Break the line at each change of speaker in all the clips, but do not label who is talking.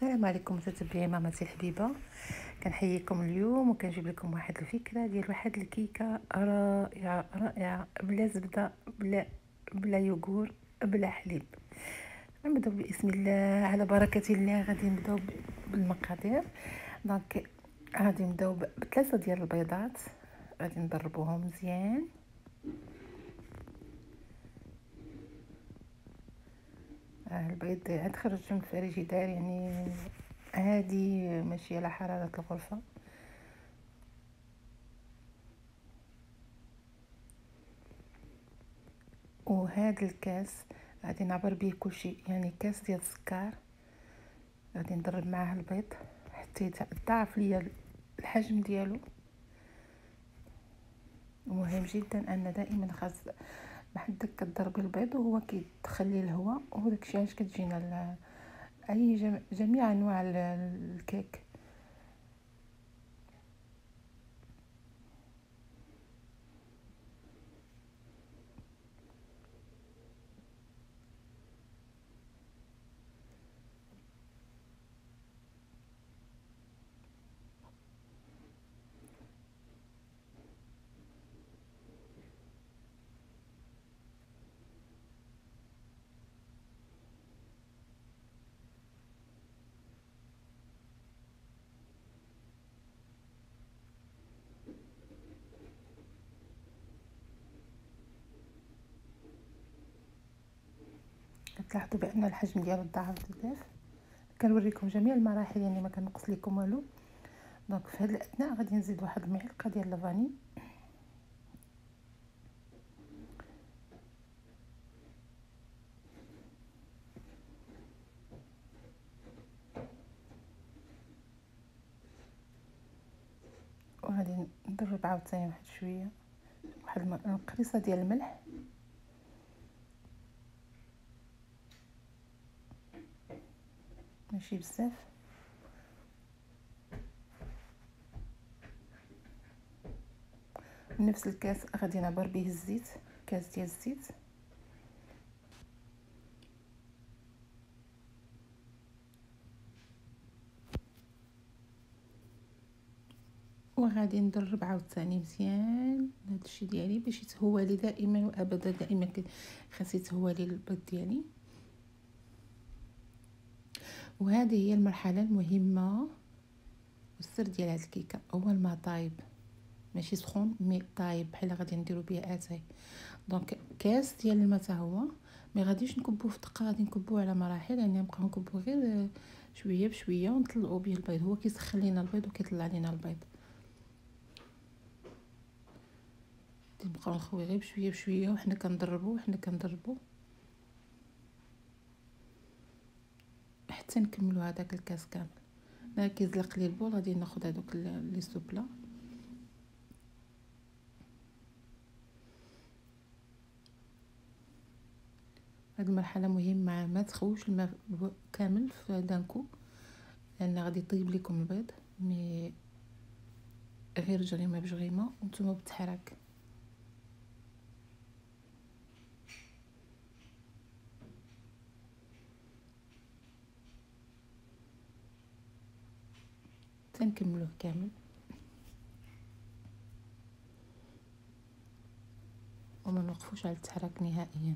السلام عليكم متتبعي مامتي الحبيبه كنحييكم اليوم وكنجيب لكم واحد الفكرة ديال واحد الكيكة رائعة رائعة بلا زبدة بلا بلا يوغور بلا حليب. نبداو بسم الله. على بركة الله غادي نبداو بالمقادير. دونك غادي نبداو بثلاثة ديال البيضات. غادي نضربوهم مزيان. البيض عاد خرجته من الفريجيدار يعني عادي ماشي على حرارة الغرفة وهذا الكاس غادي نعبر به كلشي يعني كاس ديال السكر غادي نضرب معاه البيض حتى يتضاعف ليا الحجم ديالو. مهم جدا أن دائما خاص بحال كضرب البيض وهو كيدخل الهواء وداك الشيء علاش كتجينا أي جميع أنواع الكيك. تلاحظوا بأن الحجم ديالو ضعف بزاف. كنوريكم جميع المراحل يعني ما كنقص لكم والو. دونك في هذا الأثناء غادي نزيد واحد المعلقة ديال لافاني وغادي نضرب عاوتاني واحد شوية. واحد القريصة ديال الملح. ماشي بزاف. نفس الكاس غادي نعبر به الزيت كاس ديال الزيت. وغادي نضرب عاوتاني مزيان هذا الشيء ديالي باش يتهوى لي دائما وأبدا دائما خاص يتهوى لي البيض ديالي. وهذه هي المرحلة المهمة. والسر ديال هاد الكيكة هو الماء طايب ماشي سخون mais طايب بحال غادي نديرو بها آتاي. donc كاس ديال الماء حتى هو ما غاديش نكبو في دقة غادي نكبو على مراحل يعني نبقاو نكبو غير شوية بشوية ونطلقوا به البيض. هو كيسخن لينا البيض وكيطلع لينا البيض. نبقاو نخوي غير بشوية بشوية وحنا كنضربو وحنا كنضربو. حتى نكملوا هذاك الكاس كامل. أنا كيزلق لي البول غادي ناخذ هذوك لي سوبلا. هاد المرحلة مهمة ما تخوش الماء كامل في دانكو لأن غادي يطيب لكم البيض مي غير جريمة بجريمة وأنتم بتحرك تنكملوه كامل. وما نوقفوش على التحرك نهائيا.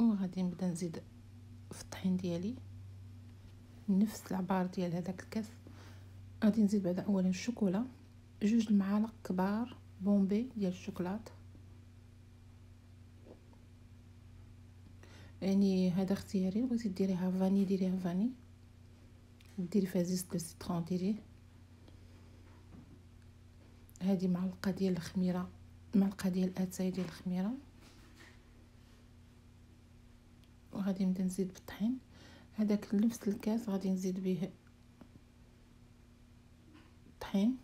وغادي نبدا نزيد في الطحين ديالي. نفس العبار ديال هذاك الكاس. غادي نزيد بعدا اولا الشوكولا. جوج المعالق كبار bombé ديال الشوكولات. يعني هذا اختياري. بغيتي ديريها vanille ديريها vanille. ديري فيها zeste de citron ديريه. هذه معلقة ديال الخميرة معلقة ديال اتاي ديال الخميرة. وغادي نبدأ نزيد بالطحين. هذاك نفس الكاس غادي نزيد به الطحين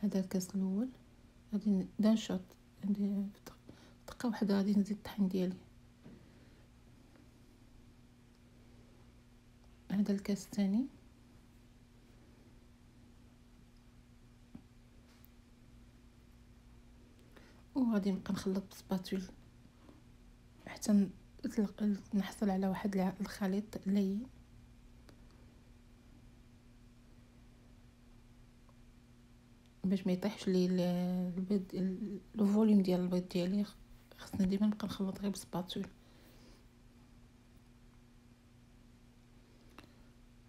هذا الكاس الأول. غادي نشط عندي دقه واحدة غادي نزيد الطحين ديالي. هذا الكاس الثاني. وغادي نبقى نخلط بسباتول حتى نحصل على واحد الخليط لين باش ما يطيحش لي البيض لو فوليوم ديال البيض ديالي خصني ديما نبقى نخلط غير بسباتول.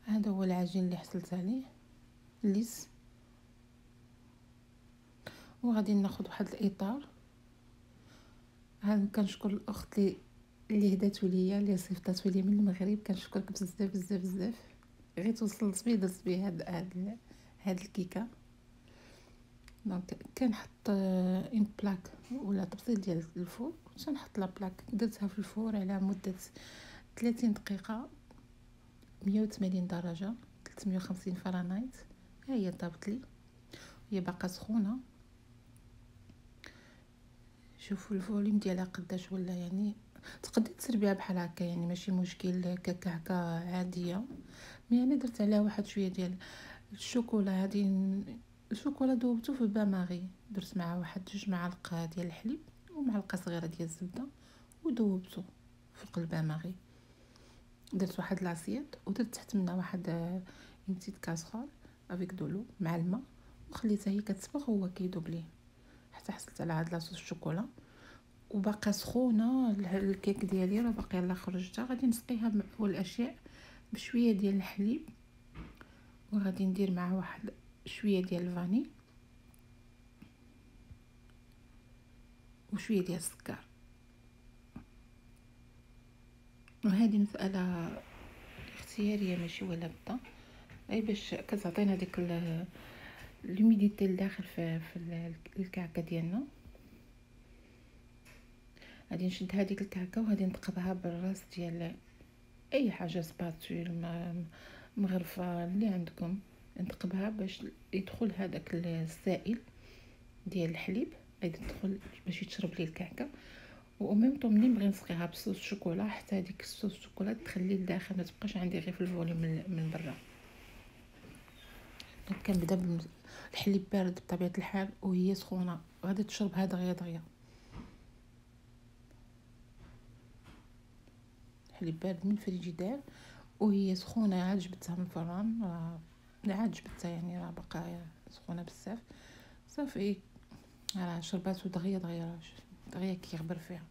هذا هو العجين اللي حصلت عليه ليس وغادي ناخذ واحد الإطار. هذا كنشكر الأخت اللي اللي هداتو ليا اللي صيفطاتو ليا من المغرب. كنشكرك بزاف بزاف بزاف. غير توصلت بي درت بي هاد هاد الكيكة. كنحط une plaque ولا طبسيل ديال ال four تنحط la plaque درتها في ال four على مدة 30 دقيقة 180 درجة 350 فرنايت ها هي طابت لي. هي باقا سخونة. شوفوا ال volume ديالها قداش ولا يعني تقدري تسربيها بحال هكا يعني ماشي مشكل ككعكه عادية. mais أنا درت عليها واحد شوية ديال الشوكولا هادي الشوكولا دوبتو في ال bain-marie درت معها واحد جوج معالق ديال الحليب ومعلقة صغيرة ديال الزبدة وذوبتو فوق ال bain-marie درت واحد l'assiette ودرت تحت منها واحد une casserole avec de l'eau مع الماء وخليتها هي كتسبغ هو كيدوب ليه. حتى حصلت على هاد la sauce الشوكولا. وباقا سخونة الكيك ديالي راه باقي لا خرجتها. غادي نسقيها والأشياء بشوية ديال الحليب. وغادي ندير معها واحد شوية ديال ال vanille وشويه ديال السكر. وهذه مسألة اختيارية ماشي ولا بدا أي باش كتعطينا ديك لوميديتي لداخل في, في الكعكه ديالنا. غادي نشد هذيك الكعكه وغادي نتقبها بالراس ديال أي حاجة سباتول مغرفة اللي عندكم. نتقبها باش يدخل هذاك السائل ديال الحليب. غادي تدخل باش يتشرب ليه الكعكه و même temps ملي نبغي نسقيها بصوص الشوكولا حتى هذيك الصوص الشوكولا تخلي لداخل ما تبقاش عندي غير في ال volume من, من برا. كنبدأ الحليب بارد بطبيعة الحال وهي سخونة. غادي تشربها دغيا دغيا. حليب بارد من الفريجيدير وهي سخونة عاد جبتها من الفران عاد جبتها يعني راه باقا سخونة بزاف. صافي راه شرباتو دغيا دغيا دغيا كيغبر فيها.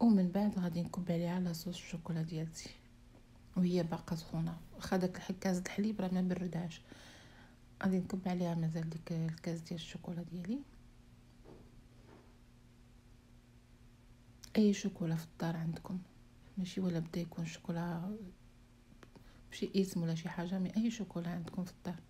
ومن بعد غادي نكب عليها لاصوص الشوكولا ديالتي. وهي باقا سخونة. واخا داك الكاس د الحليب راه ما بردهاش. غادي نكب عليها مازال ديك الكاس ديال الشوكولا ديالي. أي شوكولا في الدار عندكم. ماشي ولا بدا يكون شوكولا بشي اسم ولا شي حاجة من أي شوكولا عندكم في الدار؟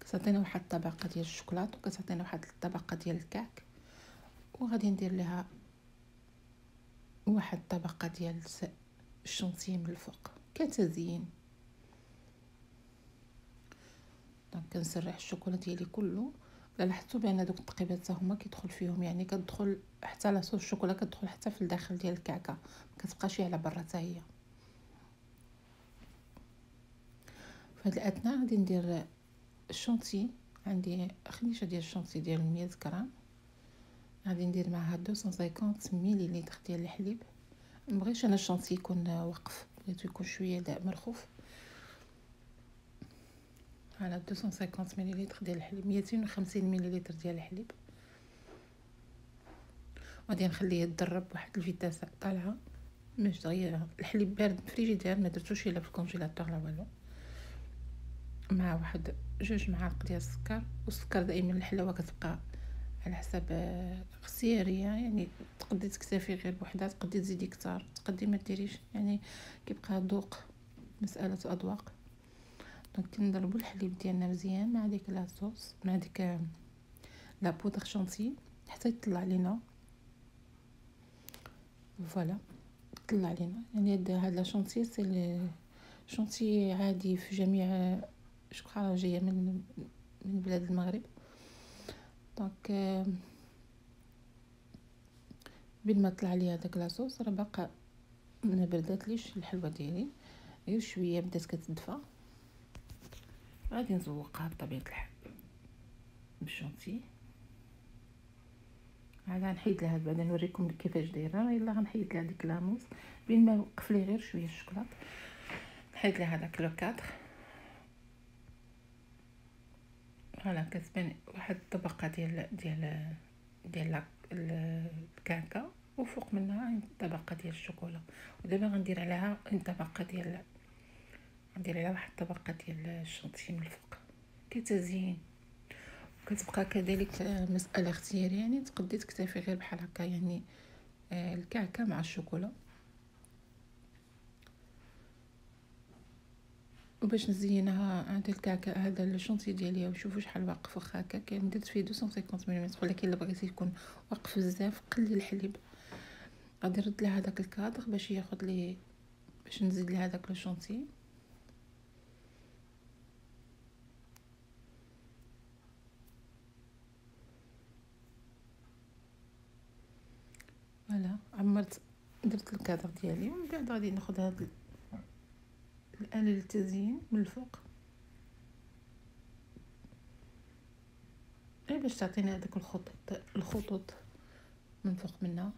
كتعطينا واحد الطبقة ديال الشوكولاط وكتعطينا واحد الطبقة ديال الكعك وغادي ندير لها واحد الطبقة ديال الشونتيه من الفوق كتزيين. donc كنسرح الشوكولا ديالي كله. لاحظتوا بأن دوك التقيبات هما كيدخل فيهم يعني كتدخل حتى la sauce الشوكولا كتدخل حتى في الداخل ديال الكعكة ما كتبقاش على برا حتى هي. في هاد الأثناء غادي ندير الشونتي عندي خنيشة ديال الشونتي ديال 100 غرام. غادي ندير معها 250 مليلتر ديال الحليب. مبغيش أنا الشونتي يكون وقف بغيتو يكون شوية مرخوف. على 250 مليلتر ديال الحليب 250 مليلتر ديال الحليب. غادي نخليه يتضرب بواحد ال vitesse طالعة باش دغيا الحليب بارد فريجيدير ما درتوش إلا في ال congélateur لا والو. مع واحد جوج معالق ديال السكر والسكر دائما الحلاوه كتبقى على حساب اختيارية يعني تقدري تكتفي غير بوحدها تقدري تزيدي كتار تقدري ما ديريش يعني كيبقى ذوق مسألة أذواق. donc كنضربوا الحليب ديالنا مزيان مع ديك la sauce مع ديك la poudre chantilly حتى يطلع لينا voilà طلع لينا يعني هاد هاد la chantilly c'est chantilly عادي في جميع شكرا جاية من من بلاد المغرب donc بين ما طلع لي هذاك la sauce راه باقا ما برداتليش الحلوه ديالي غير شوية بدات كتدفى غادي نزوقها بطبيعة الحال. بالشونتي. عاد غنحيد لها بعدا نوريكم كيفاش دايرة. يلا غنحيد لها ديك la mousse. بين ما وقف لي غير شوية الشكلاط نحيد لها داك le cadre voilà كتبان واحد الطبقة ديال ديال ديال الكعكه وفوق منها طبقة ديال الشوكولا. ودابا غندير عليها طبقة ديال غندير عليها واحد الطبقة ديال الشونتي من الفوق. كتزيين كتبقى كذلك مسألة اختيارية يعني تقدري تكتفي غير بحال هكا يعني آه، الكعكة مع الشوكولا. وباش نزينها هاد الكعكة هذا الشونتي ديالي وشوفوا شحال واقف واخا هكا كاين درت فيه 250 ملم ولكن الا بغيتي يكون واقف بزاف قلي الحليب. غادي نرد له هذاك الكادر باش ياخذ لي باش نزيد له هذاك لو شونتي فوالا عمرت درت الكادر ديالي ومن بعد غادي ناخذ هاد الآلة للتزيين من الفوق. غير باش تعطينا هذوك الخطوط الخطوط من فوق منها.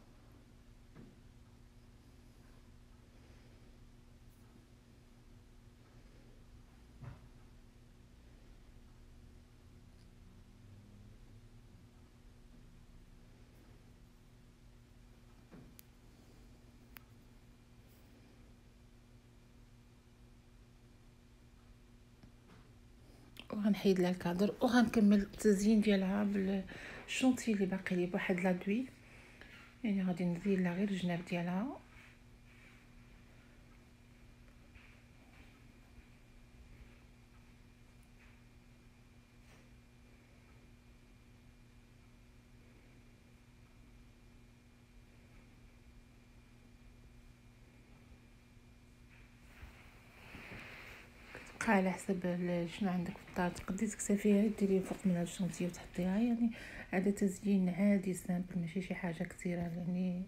وغنحيد لها الكادر وغنكمل التزيين ديالها بالشونتي اللي باقي لي بواحد لادوي يعني غادي نزيد لها غير الجناب ديالها. على حسب شنو عندك في الدار تقدري تكتفيها ديري فوق منها الشونتيه وتحطيها يعني هذا تزيين عادي simple ماشي شي حاجة كثيرة يعني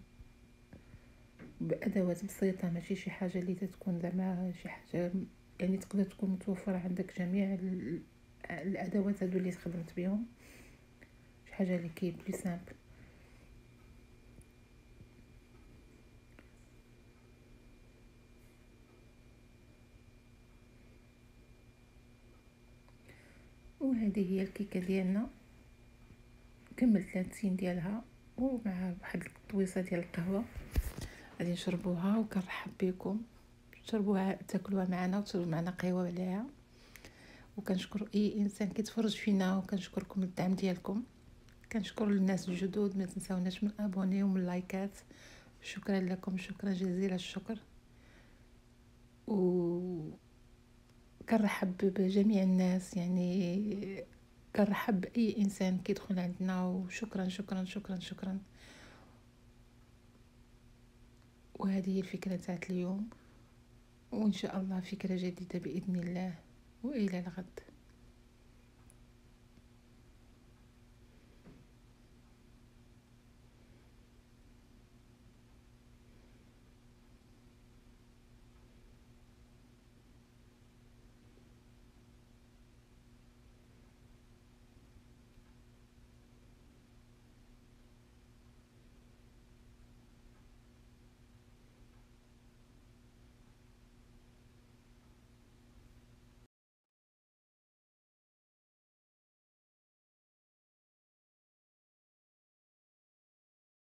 بأدوات بسيطة ماشي شي حاجة اللي تتكون زعما شي حاجة يعني تقدر تكون متوفرة عندك جميع الأدوات هادو اللي خدمت بهم شي حاجة اللي كي بلي simple وهذه هي الكيكة ديالنا. كملت التزيين ديالها ومع واحد الطويصة ديال القهوة. غادي نشربوها وكنرحب بكم. تشربوها تاكلوها معنا وتشربوا معنا قهوة عليها وكنشكر أي إنسان كيتفرج فينا وكنشكركم الدعم ديالكم. كنشكر الناس الجدد ما تنساوناش من ابوني ومن لايكات شكرا لكم شكرا جزيلا الشكر. و كنرحب بجميع الناس يعني كنرحب بأي إنسان كيدخل عندنا وشكرا شكرا شكرا شكرا. وهذه هي الفكرة تاعت اليوم وإن شاء الله فكرة جديدة بإذن الله وإلى الغد.